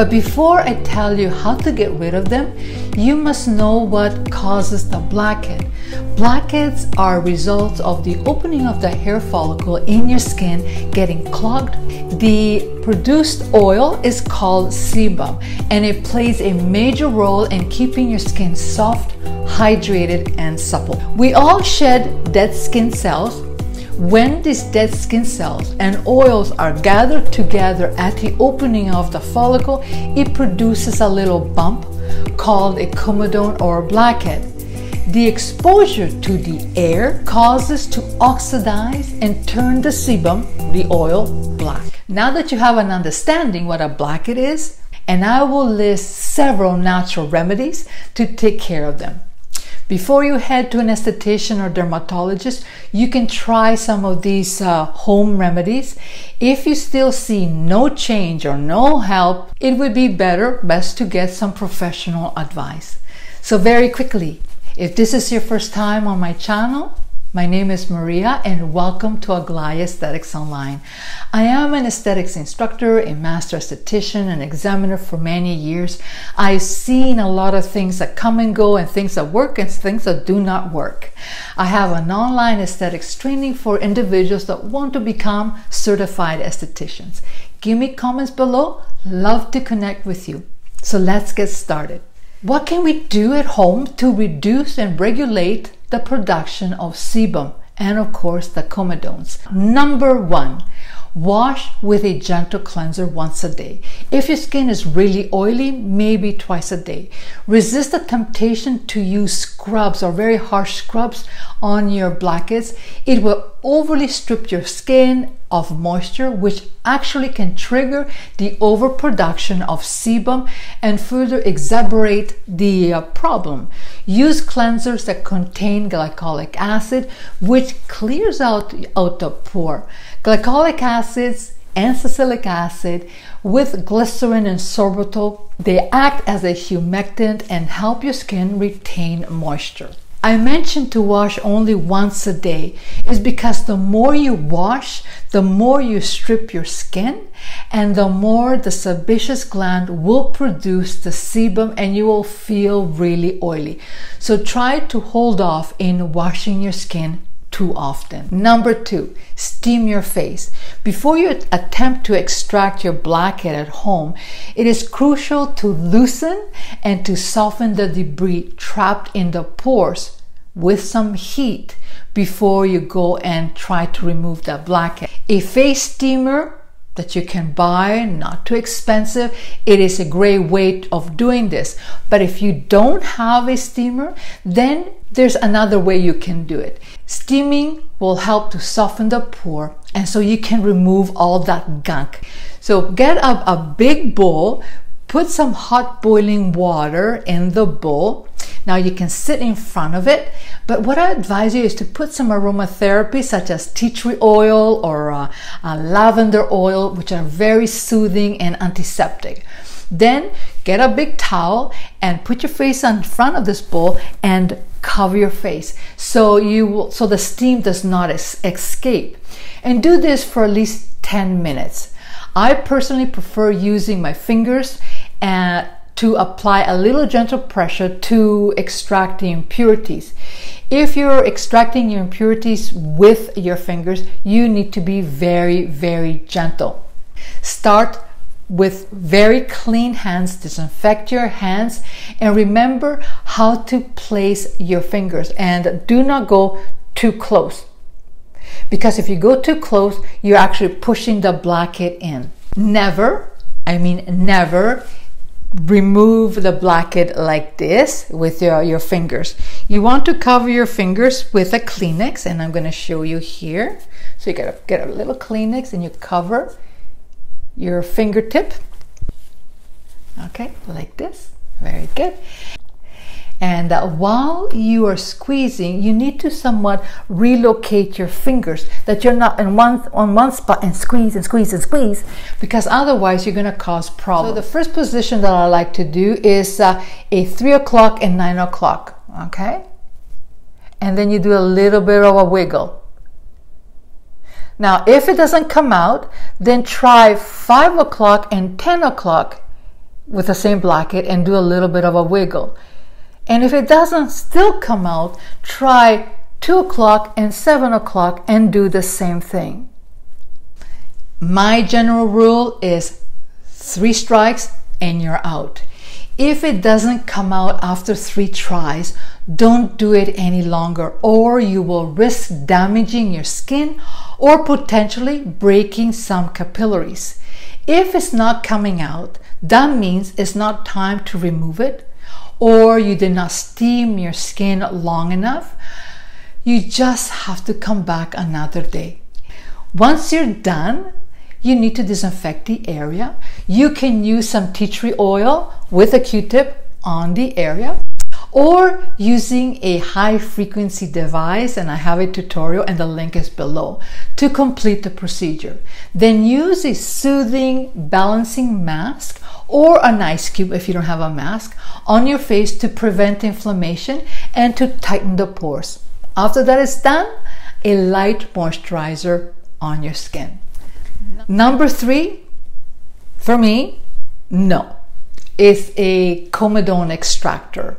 But before I tell you how to get rid of them, you must know what causes the blackhead. Blackheads are results of the opening of the hair follicle in your skin getting clogged. The produced oil is called sebum and it plays a major role in keeping your skin soft, hydrated, and supple. We all shed dead skin cells when these dead skin cells and oils are gathered together at the opening of the follicle, it produces a little bump called a comedone or blackhead. The exposure to the air causes to oxidize and turn the sebum, the oil, black. Now that you have an understanding what a blackhead is, and I will list several natural remedies to take care of them. Before you head to an esthetician or dermatologist, you can try some of these uh, home remedies. If you still see no change or no help, it would be better, best to get some professional advice. So very quickly, if this is your first time on my channel, my name is Maria and welcome to Aglaia Esthetics Online. I am an aesthetics instructor, a master esthetician, and examiner for many years. I've seen a lot of things that come and go and things that work and things that do not work. I have an online aesthetics training for individuals that want to become certified estheticians. Give me comments below. Love to connect with you. So let's get started. What can we do at home to reduce and regulate the production of sebum and of course the comedones. Number one, wash with a gentle cleanser once a day. If your skin is really oily, maybe twice a day. Resist the temptation to use scrubs or very harsh scrubs on your blackheads. It will overly strip your skin of moisture, which actually can trigger the overproduction of sebum and further exacerbate the uh, problem. Use cleansers that contain glycolic acid, which clears out, out the pore. Glycolic acids and salicylic acid with glycerin and sorbitol, they act as a humectant and help your skin retain moisture. I mentioned to wash only once a day is because the more you wash, the more you strip your skin and the more the sebaceous gland will produce the sebum and you will feel really oily. So try to hold off in washing your skin too often. Number two, steam your face. Before you attempt to extract your blackhead at home, it is crucial to loosen and to soften the debris trapped in the pores with some heat before you go and try to remove that blackhead. A face steamer that you can buy, not too expensive. It is a great way of doing this. But if you don't have a steamer, then there's another way you can do it. Steaming will help to soften the pore and so you can remove all that gunk. So get a, a big bowl, put some hot boiling water in the bowl now you can sit in front of it, but what I advise you is to put some aromatherapy such as tea tree oil or uh, uh, lavender oil, which are very soothing and antiseptic. Then get a big towel and put your face in front of this bowl and cover your face so you will, so the steam does not es- escape. And do this for at least 10 minutes. I personally prefer using my fingers and to apply a little gentle pressure to extract the impurities. If you're extracting your impurities with your fingers, you need to be very, very gentle. Start with very clean hands, disinfect your hands, and remember how to place your fingers. And do not go too close. Because if you go too close, you're actually pushing the blackhead in. Never, I mean, never remove the blackhead like this with your, your fingers. You want to cover your fingers with a Kleenex and I'm going to show you here. So you got to get a little Kleenex and you cover your fingertip. Okay, like this. Very good. And uh, while you are squeezing, you need to somewhat relocate your fingers that you're not in one on one spot and squeeze and squeeze and squeeze, because otherwise you're going to cause problems. So the first position that I like to do is uh, a three o'clock and nine o'clock. Okay, and then you do a little bit of a wiggle. Now, if it doesn't come out, then try five o'clock and ten o'clock with the same blanket and do a little bit of a wiggle. And if it doesn't still come out, try 2 o'clock and 7 o'clock and do the same thing. My general rule is three strikes and you're out. If it doesn't come out after three tries, don't do it any longer, or you will risk damaging your skin or potentially breaking some capillaries. If it's not coming out, that means it's not time to remove it, or you did not steam your skin long enough. You just have to come back another day. Once you're done, you need to disinfect the area. You can use some tea tree oil with a Q-tip on the area or using a high frequency device and I have a tutorial and the link is below to complete the procedure. Then use a soothing balancing mask or an ice cube if you don't have a mask on your face to prevent inflammation and to tighten the pores. After that is done, a light moisturizer on your skin. Number three, for me, no, is a comedone extractor.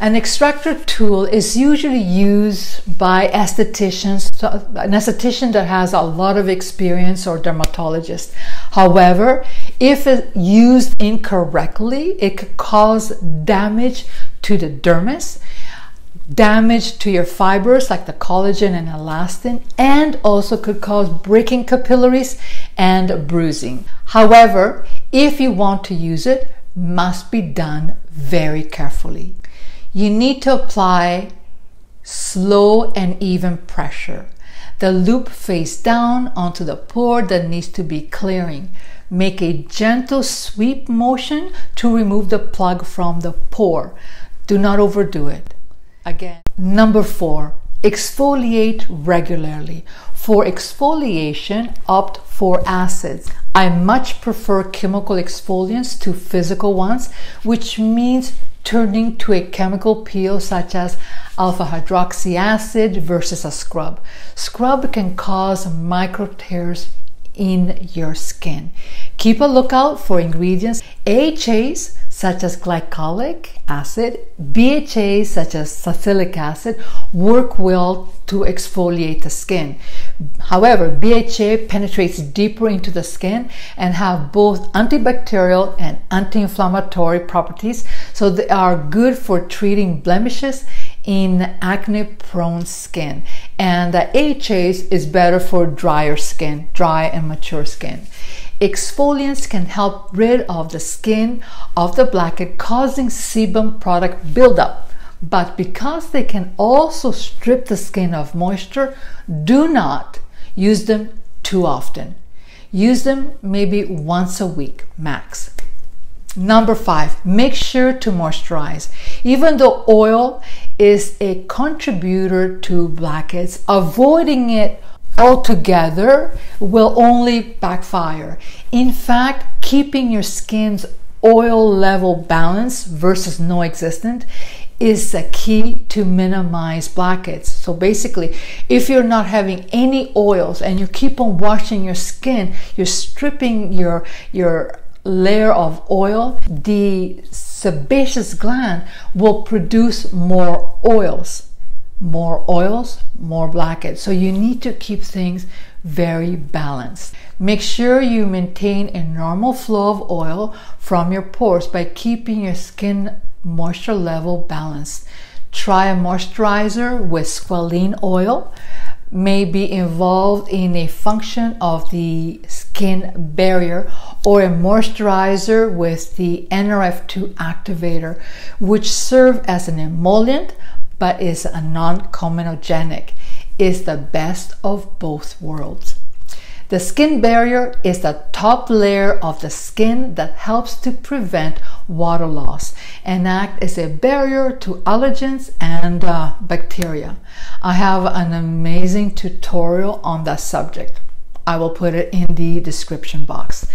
An extractor tool is usually used by estheticians, an esthetician that has a lot of experience or dermatologist. However, if it's used incorrectly, it could cause damage to the dermis, damage to your fibers like the collagen and elastin, and also could cause breaking capillaries and bruising. However, if you want to use it, must be done very carefully you need to apply slow and even pressure. The loop face down onto the pore that needs to be clearing. Make a gentle sweep motion to remove the plug from the pore. Do not overdo it. Again, number four, exfoliate regularly. For exfoliation, opt for acids. I much prefer chemical exfoliants to physical ones, which means turning to a chemical peel such as alpha hydroxy acid versus a scrub. Scrub can cause micro tears in your skin. Keep a lookout for ingredients AHAs such as glycolic acid, BHAs such as salicylic acid work well to exfoliate the skin. However, BHA penetrates deeper into the skin and have both antibacterial and anti-inflammatory properties, so they are good for treating blemishes in acne prone skin. And the AHAs is better for drier skin, dry and mature skin. Exfoliants can help rid of the skin of the blackhead, causing sebum product buildup. But because they can also strip the skin of moisture, do not use them too often. Use them maybe once a week max. Number five, make sure to moisturize. Even though oil is a contributor to blackheads, avoiding it altogether will only backfire. In fact, keeping your skin's oil level balanced versus no existent is the key to minimize blackheads. So basically, if you're not having any oils and you keep on washing your skin, you're stripping your your layer of oil, the sebaceous gland will produce more oils more oils, more blackheads. So you need to keep things very balanced. Make sure you maintain a normal flow of oil from your pores by keeping your skin moisture level balanced. Try a moisturizer with squalene oil may be involved in a function of the skin barrier or a moisturizer with the NRF2 activator, which serve as an emollient but is a non-comedogenic, is the best of both worlds. The skin barrier is the top layer of the skin that helps to prevent water loss and act as a barrier to allergens and uh, bacteria. I have an amazing tutorial on that subject. I will put it in the description box.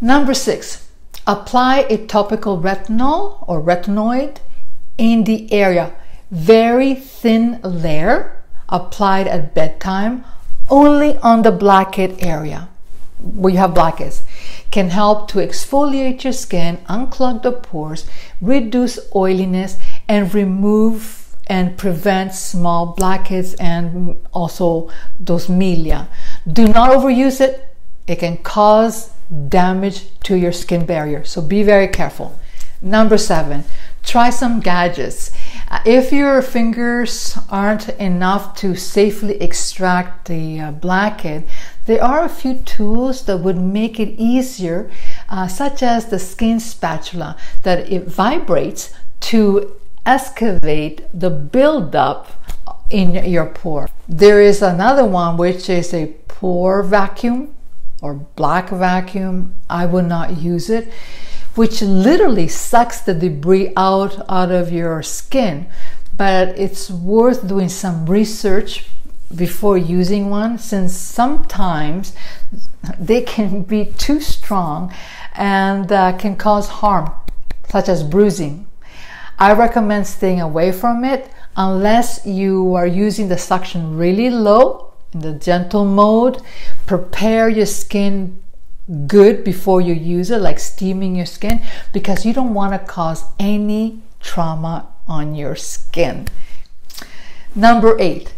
Number six, apply a topical retinol or retinoid in the area very thin layer applied at bedtime only on the blackhead area where you have blackheads can help to exfoliate your skin, unclog the pores, reduce oiliness, and remove and prevent small blackheads and also those milia. Do not overuse it. It can cause damage to your skin barrier. So be very careful. Number seven, try some gadgets. If your fingers aren't enough to safely extract the uh, blackhead, there are a few tools that would make it easier, uh, such as the skin spatula that it vibrates to excavate the buildup in your pore. There is another one which is a pore vacuum or black vacuum. I would not use it which literally sucks the debris out out of your skin. But it's worth doing some research before using one since sometimes they can be too strong and uh, can cause harm such as bruising. I recommend staying away from it unless you are using the suction really low in the gentle mode. Prepare your skin good before you use it, like steaming your skin, because you don't want to cause any trauma on your skin. Number eight,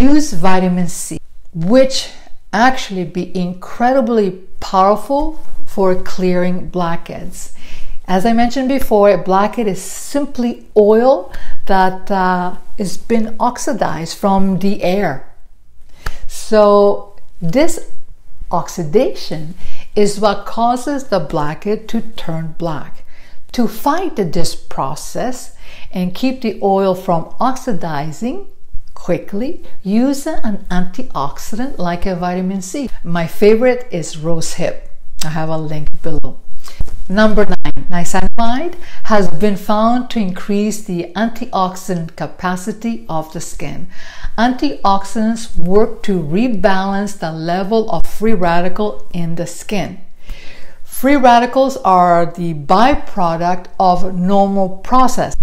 use vitamin C, which actually be incredibly powerful for clearing blackheads. As I mentioned before, a blackhead is simply oil that uh, has been oxidized from the air. So this oxidation is what causes the blackhead to turn black. To fight this process and keep the oil from oxidizing quickly, use an antioxidant like a vitamin C. My favorite is rose hip. I have a link below. Number nine, niacinamide has been found to increase the antioxidant capacity of the skin. Antioxidants work to rebalance the level of free radical in the skin. Free radicals are the byproduct of normal process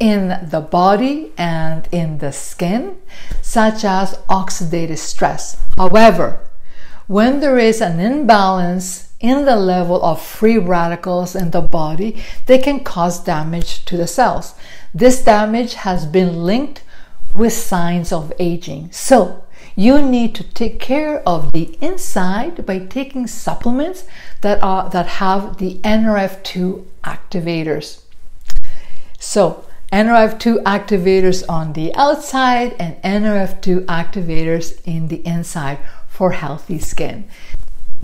in the body and in the skin, such as oxidative stress. However, when there is an imbalance in the level of free radicals in the body, they can cause damage to the cells. This damage has been linked with signs of aging. So, you need to take care of the inside by taking supplements that are that have the NRF2 activators. So, NRF2 activators on the outside and NRF2 activators in the inside for healthy skin.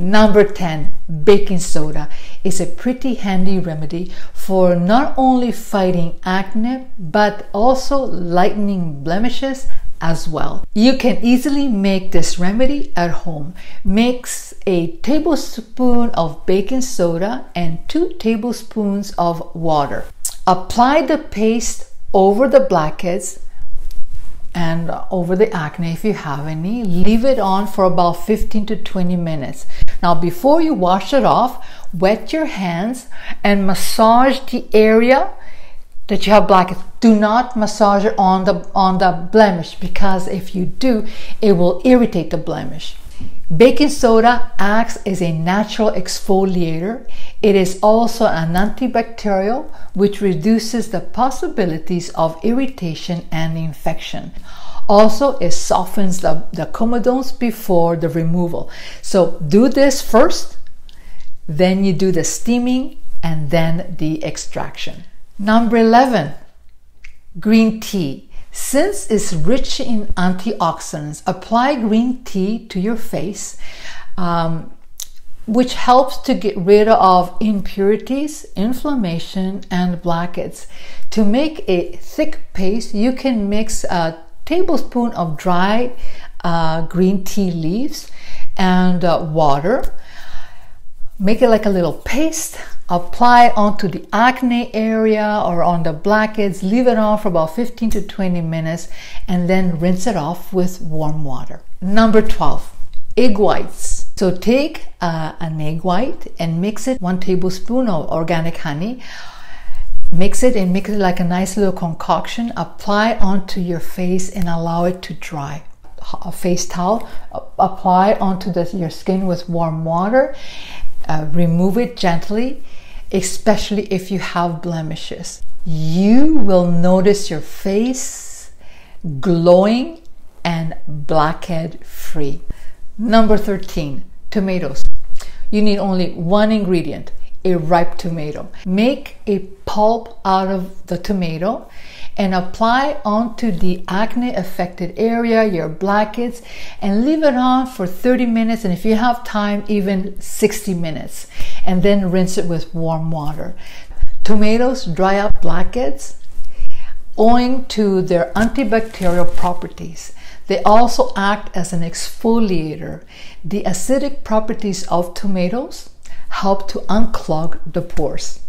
Number 10, baking soda is a pretty handy remedy for not only fighting acne but also lightening blemishes as well. You can easily make this remedy at home. Mix a tablespoon of baking soda and 2 tablespoons of water. Apply the paste over the blackheads and over the acne if you have any. Leave it on for about 15 to 20 minutes. Now, before you wash it off, wet your hands and massage the area that you have blackheads. Do not massage it on the on the blemish because if you do, it will irritate the blemish. Baking soda acts as a natural exfoliator. It is also an antibacterial which reduces the possibilities of irritation and infection. Also, it softens the, the comedones before the removal. So do this first, then you do the steaming, and then the extraction. Number 11, green tea. Since it's rich in antioxidants, apply green tea to your face, um, which helps to get rid of impurities, inflammation, and blackheads. To make a thick paste, you can mix uh, tablespoon of dry uh, green tea leaves and uh, water. Make it like a little paste. Apply onto the acne area or on the blackheads. Leave it on for about 15 to 20 minutes and then rinse it off with warm water. Number 12, egg whites. So take uh, an egg white and mix it one tablespoon of organic honey Mix it and make it like a nice little concoction. Apply onto your face and allow it to dry. A face towel, apply onto the, your skin with warm water. Uh, remove it gently, especially if you have blemishes. You will notice your face glowing and blackhead free. Number 13, tomatoes. You need only one ingredient a ripe tomato. Make a pulp out of the tomato and apply onto the acne affected area, your blackheads, and leave it on for 30 minutes. And if you have time, even 60 minutes. And then rinse it with warm water. Tomatoes dry up blackheads owing to their antibacterial properties. They also act as an exfoliator. The acidic properties of tomatoes help to unclog the pores.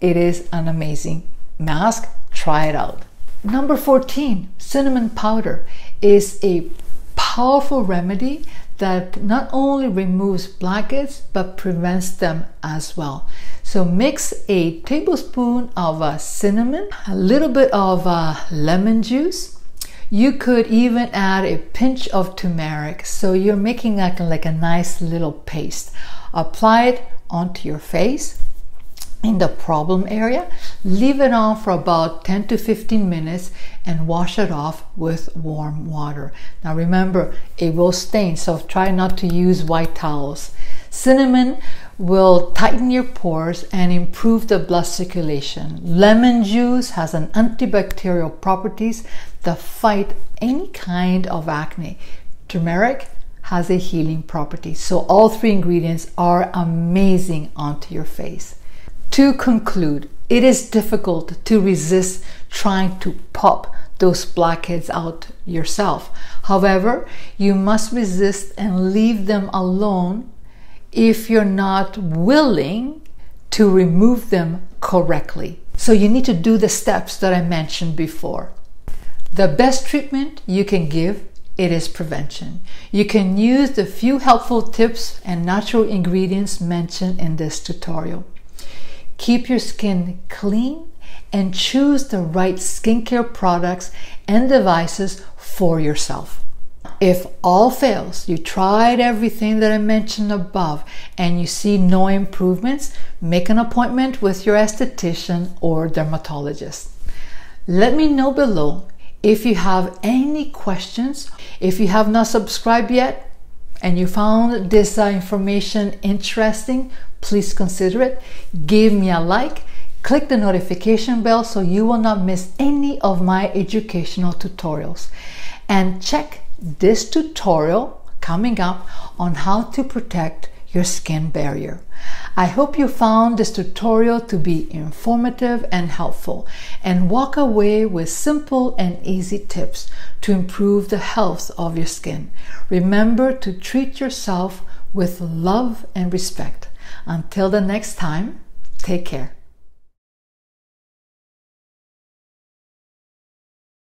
It is an amazing mask. Try it out. Number 14, cinnamon powder is a powerful remedy that not only removes blackheads but prevents them as well. So mix a tablespoon of uh, cinnamon, a little bit of uh, lemon juice. You could even add a pinch of turmeric. So you're making like, like a nice little paste. Apply it onto your face in the problem area. Leave it on for about 10 to 15 minutes and wash it off with warm water. Now remember, it will stain, so try not to use white towels. Cinnamon will tighten your pores and improve the blood circulation. Lemon juice has an antibacterial properties that fight any kind of acne. Turmeric has a healing property. So all three ingredients are amazing onto your face. To conclude, it is difficult to resist trying to pop those blackheads out yourself. However, you must resist and leave them alone if you're not willing to remove them correctly. So you need to do the steps that I mentioned before. The best treatment you can give it is prevention. You can use the few helpful tips and natural ingredients mentioned in this tutorial. Keep your skin clean and choose the right skincare products and devices for yourself. If all fails, you tried everything that I mentioned above and you see no improvements, make an appointment with your esthetician or dermatologist. Let me know below if you have any questions, if you have not subscribed yet and you found this uh, information interesting, please consider it. Give me a like, click the notification bell so you will not miss any of my educational tutorials. And check this tutorial coming up on how to protect your skin barrier. I hope you found this tutorial to be informative and helpful and walk away with simple and easy tips to improve the health of your skin. Remember to treat yourself with love and respect. Until the next time, take care.